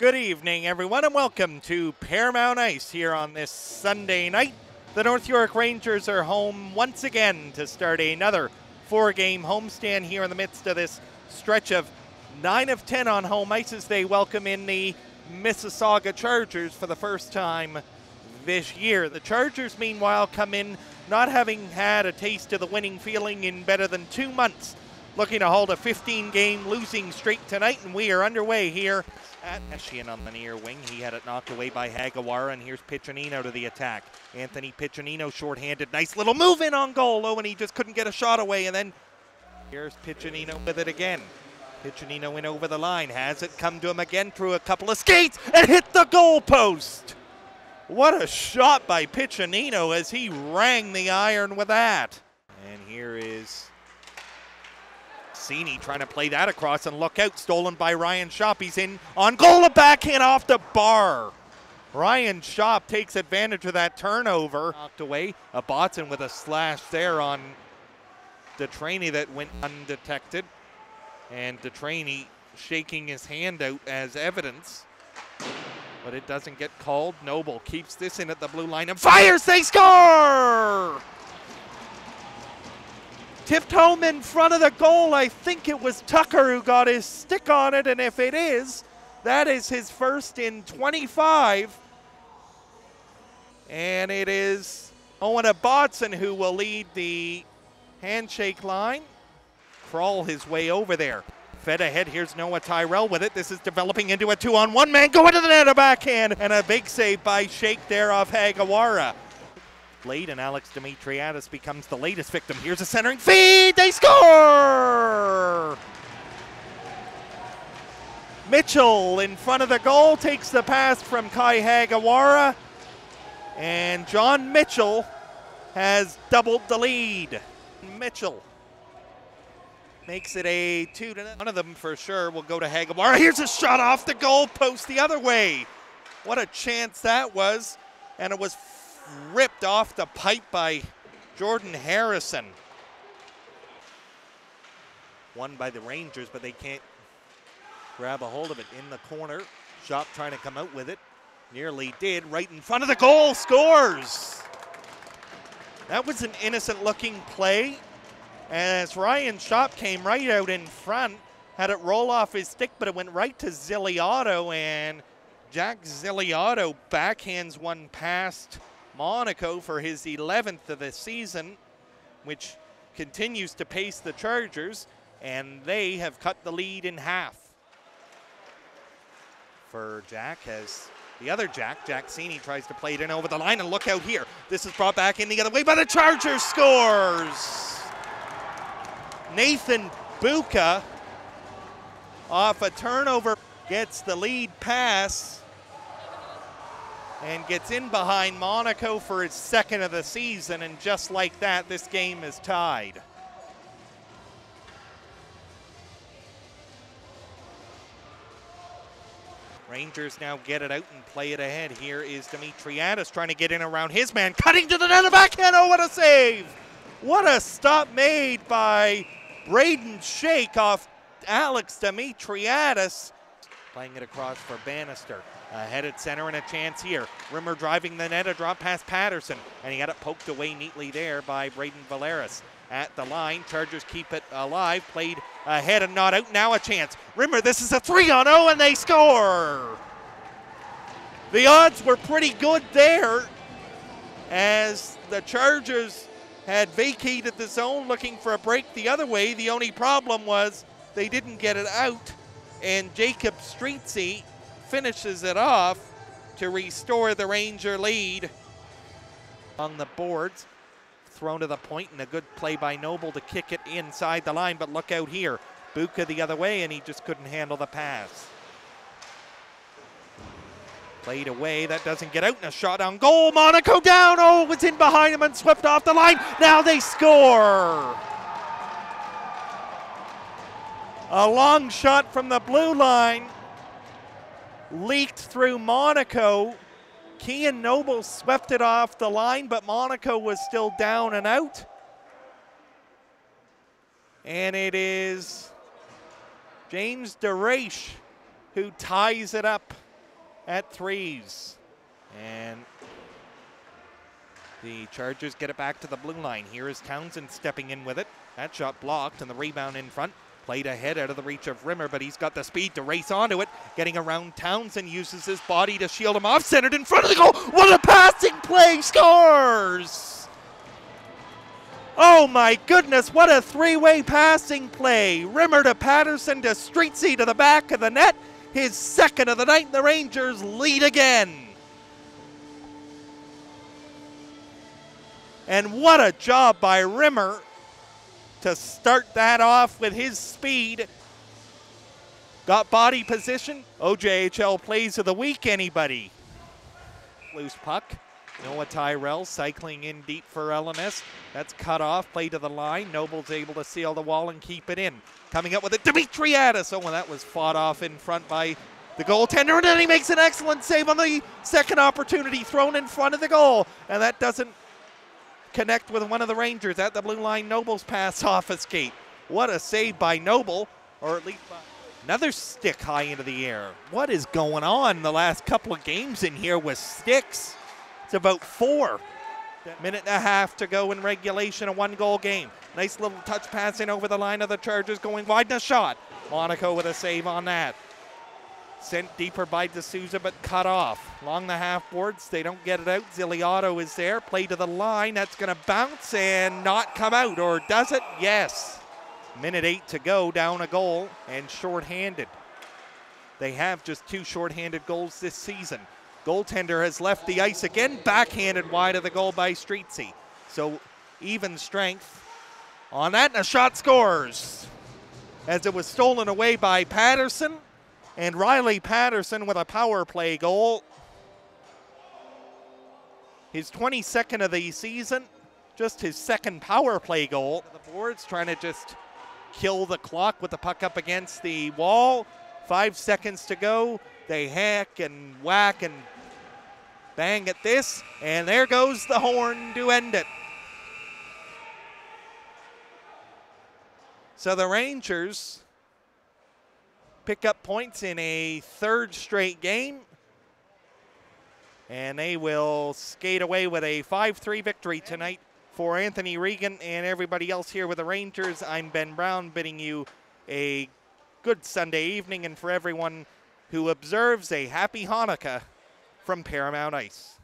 Good evening, everyone, and welcome to Paramount Ice here on this Sunday night. The North York Rangers are home once again to start another four game homestand here in the midst of this stretch of 9 of 10 on home ice as they welcome in the Mississauga Chargers for the first time this year. The Chargers, meanwhile, come in not having had a taste of the winning feeling in better than two months, looking to hold a 15 game losing streak tonight, and we are underway here at Eshian on the near wing. He had it knocked away by Hagawara, and here's Piccinino to the attack. Anthony Piccinino shorthanded. Nice little move in on goal. Oh, and he just couldn't get a shot away. And then here's Piccinino with it again. Piccinino went over the line. Has it come to him again through a couple of skates and hit the goal post. What a shot by Piccinino as he rang the iron with that. And here is Cini trying to play that across and look out. Stolen by Ryan Shop. He's in on goal. A backhand off the bar. Ryan Shop takes advantage of that turnover. Knocked away. A Botson with a slash there on Detrainy that went undetected. And Detrainy shaking his hand out as evidence. But it doesn't get called. Noble keeps this in at the blue line and fires. They score! Tipped home in front of the goal. I think it was Tucker who got his stick on it, and if it is, that is his first in 25. And it is Owen Botson who will lead the handshake line. Crawl his way over there. Fed ahead, here's Noah Tyrell with it. This is developing into a two on one man. Go into the net, a backhand, and a big save by Shake there off Hagawara late, and Alex Dimitriadis becomes the latest victim. Here's a centering feed. They score! Mitchell in front of the goal takes the pass from Kai Hagawara, and John Mitchell has doubled the lead. Mitchell makes it a two to one of them for sure will go to Hagawara. Here's a shot off the goal post the other way. What a chance that was, and it was ripped off the pipe by Jordan Harrison. Won by the Rangers, but they can't grab a hold of it in the corner. Shop trying to come out with it. Nearly did, right in front of the goal, scores. That was an innocent looking play. As Ryan Shop came right out in front, had it roll off his stick, but it went right to Ziliato, and Jack Ziliato backhands one past Monaco for his 11th of the season, which continues to pace the Chargers, and they have cut the lead in half. For Jack as the other Jack, Jack Cini, tries to play it in over the line, and look out here. This is brought back in the other way, but the Chargers scores! Nathan Buka off a turnover gets the lead pass and gets in behind Monaco for his second of the season. And just like that, this game is tied. Rangers now get it out and play it ahead. Here is Dimitriadis trying to get in around his man, cutting to the net of backhand. Oh, what a save! What a stop made by Braden Shake off Alex Dimitriadis. Playing it across for Bannister. Ahead at center and a chance here. Rimmer driving the net, a drop past Patterson, and he had it poked away neatly there by Braden Valeris. At the line, Chargers keep it alive, played ahead and not out. Now a chance. Rimmer, this is a 3 on 0, and they score! The odds were pretty good there as the Chargers had vacated the zone looking for a break the other way. The only problem was they didn't get it out, and Jacob Streetsy finishes it off to restore the Ranger lead on the boards. Thrown to the point and a good play by Noble to kick it inside the line, but look out here. Buka the other way and he just couldn't handle the pass. Played away, that doesn't get out, and a shot on goal. Monaco down, oh, it was in behind him and swept off the line. Now they score. A long shot from the blue line leaked through Monaco. Kean Noble swept it off the line, but Monaco was still down and out. And it is James DeRaiche who ties it up at threes. And the Chargers get it back to the blue line. Here is Townsend stepping in with it. That shot blocked and the rebound in front. Played ahead out of the reach of Rimmer, but he's got the speed to race onto it. Getting around Townsend uses his body to shield him off. Centered in front of the goal. What a passing play! Scores! Oh my goodness, what a three way passing play. Rimmer to Patterson to Streetsy to the back of the net. His second of the night. The Rangers lead again. And what a job by Rimmer to start that off with his speed. Got body position. OJHL plays of the week, anybody? Loose puck. Noah Tyrell cycling in deep for LMS. That's cut off. Play to the line. Noble's able to seal the wall and keep it in. Coming up with it, Dimitriadis. Oh, and that was fought off in front by the goaltender. And then he makes an excellent save on the second opportunity thrown in front of the goal. And that doesn't connect with one of the Rangers at the blue line. Noble's pass off escape. What a save by Noble, or at least another stick high into the air. What is going on the last couple of games in here with sticks? It's about four. Minute and a half to go in regulation, a one goal game. Nice little touch passing over the line of the Chargers going wide and a shot. Monaco with a save on that. Sent deeper by D'Souza, but cut off. Along the half boards, they don't get it out. Ziliato is there. Play to the line. That's going to bounce and not come out. Or does it? Yes. Minute eight to go, down a goal and shorthanded. They have just two shorthanded goals this season. Goaltender has left the ice again, backhanded wide of the goal by Streetsy. So even strength on that, and a shot scores. As it was stolen away by Patterson. And Riley Patterson with a power play goal. His 22nd of the season, just his second power play goal. The boards trying to just kill the clock with the puck up against the wall. Five seconds to go. They hack and whack and bang at this, and there goes the horn to end it. So the Rangers pick up points in a third straight game. And they will skate away with a 5 3 victory tonight for Anthony Regan and everybody else here with the Rangers. I'm Ben Browne bidding you a good Sunday evening, and for everyone who observes, a happy Hanukkah from Paramount Ice.